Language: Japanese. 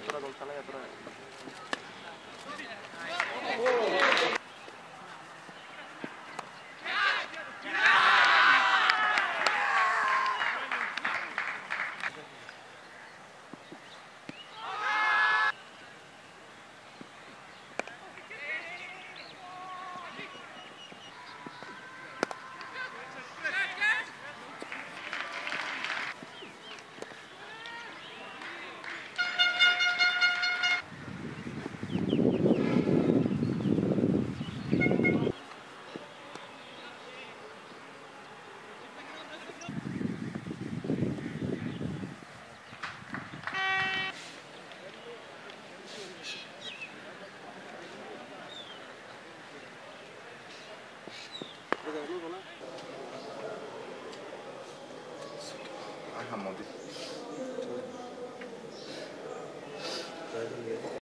এতটা গোল খেলায় এতটা Aham, maldito.